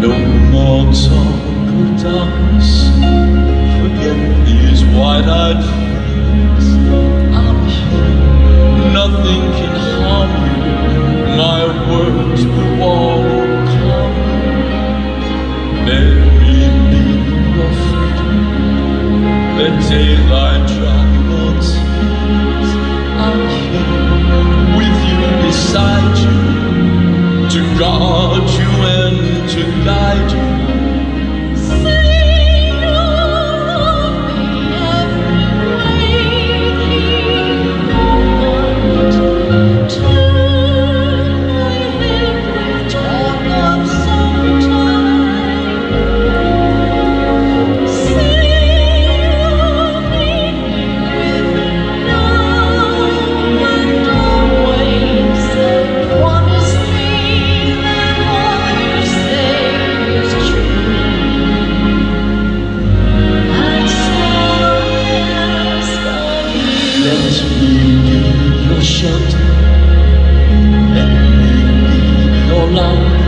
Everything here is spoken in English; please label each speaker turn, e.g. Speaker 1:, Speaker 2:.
Speaker 1: No more talk of darkness. Forget these wide-eyed fears. I'm here. Nothing can harm you. My words will walk calm. Let me be your freedom. Let daylight dry to guide you. Let me be your shelter. Let me be your light.